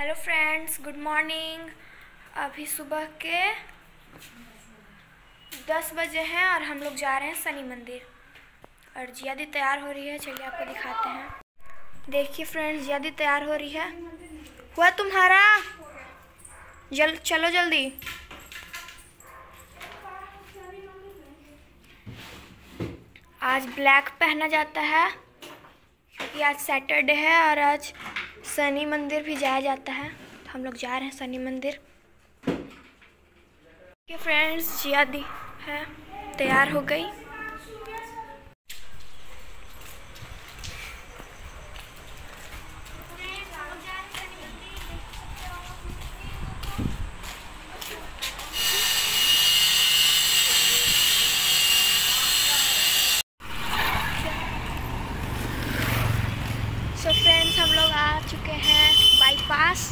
Hello friends good morning अभी सुबह के दस बजे हैं और हम लोग जा रहे हैं शनि मंदिर। और जियादी तैयार हो रही है। चलिए आपको दिखाते हैं। देखिए फ्रेंड्स जियादी तैयार हो रही है। हुआ तुम्हारा? जल, चलो जल्दी। आज ब्लैक पहना जाता है, क्योंकि आज सैटरडे है और आज शनि मंदिर भी जाया जाता है। तो हम लोग जा रहे हैं शनि मंदिर। फ्रेंड्स जिया दी है, तैयार हो गई सो फ्रेंड्स हम लोग आ चुके हैं बाईपास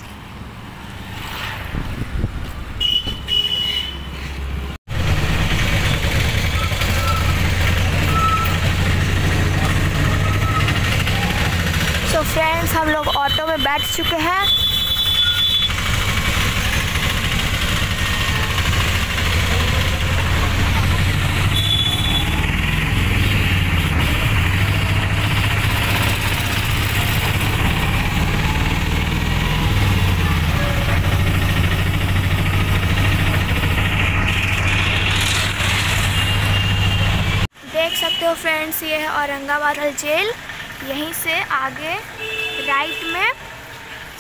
सो फ्रेंड्स हम लोग ऑटो में बैठ चुके हैं। देख सकते हो फ्रेंड्स ये है औरंगाबाद जेल यहीं से आगे राइट में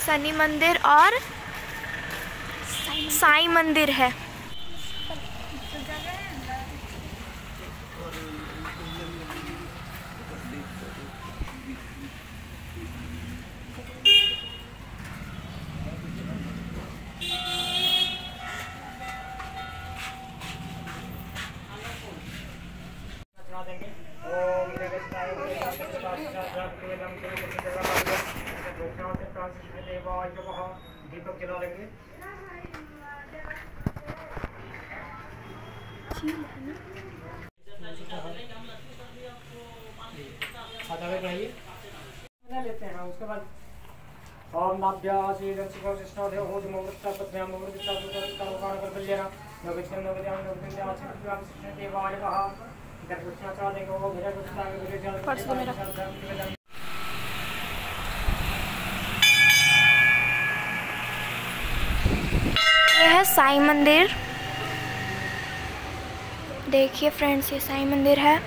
शनि मंदिर और साई मंदिर है। दीपक जला लेंगे आगे बढ़ाइए लेते हैं उसके बाद ओम नाभ्यासी दक्षिणो कृष्णोदय हो जमोगृत्ता पद्भ्याम मोगृत्ता सुतरत्ता लोकान कर कल्याण नगच्छन नगद्याम नगद्याम आचरण कृष्ण देवाय वहा दक्षिणा चला देंगे वो गिरा गुस्ता गिरे जल पर्स दो मेरा। ये है साईं मंदिर। देखिए फ्रेंड्स ये साई मंदिर है।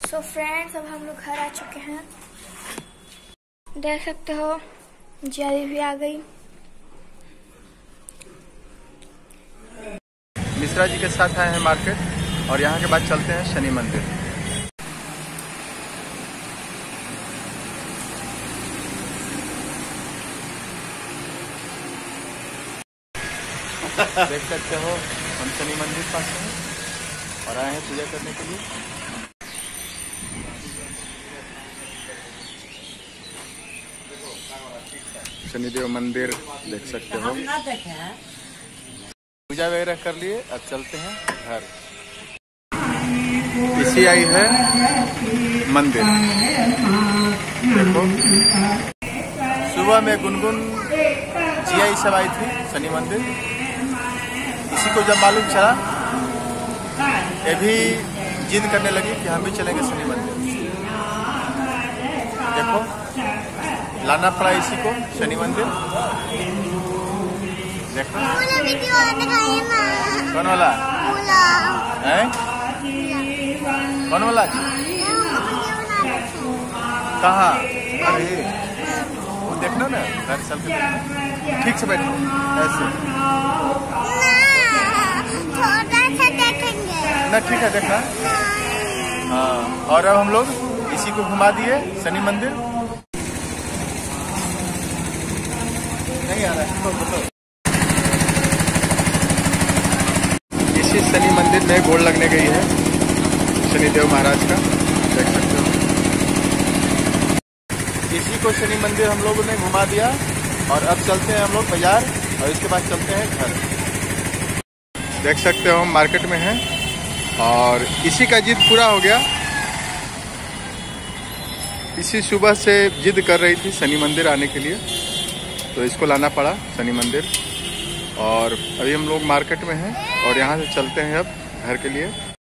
सो फ्रेंड्स अब हम लोग घर आ चुके हैं। देख सकते हो भी आ गई। मिश्रा जी के साथ आए हैं मार्केट और यहाँ के बाद चलते हैं शनि मंदिर। देख सकते हो, हम शनि मंदिर पास हैं और आए हैं पूजा करने के लिए। शनिदेव मंदिर देख सकते हो। पूजा वगैरह कर लिए अब चलते हैं घर। इसी आई है मंदिर। देखो। सुबह में गुनगुन जिया ये सब आई थी शनि मंदिर। इसी को जब मालूम चला ये भी जिद करने लगी कि हम भी चलेंगे शनि मंदिर। देखो। लाना पड़ा इसी को शनि मंदिर देखो कौन वाला है कौन वाला कहाँ अरे वो देखना ना घर ठीक से बैठो ऐसे ना ठीक है देखना हाँ और अब हम लोग इसी को घुमा दिए शनि मंदिर नहीं आ रहा बताओ। इसी शनि मंदिर में गोल लगने गई है। शनिदेव महाराज का, देख सकते हो। इसी को शनि मंदिर हम लोगों ने घुमा दिया, और अब चलते हैं हम लोग बाज़ार, और इसके बाद चलते हैं घर। देख सकते हो, हम मार्केट में हैं, और इसी का जिद पूरा हो गया। इसी सुबह से जिद कर रही थी शनि मंदिर आने के लिए। तो इसको लाना पड़ा शनि मंदिर। और अभी हम लोग मार्केट में हैं और यहाँ से चलते हैं अब घर के लिए।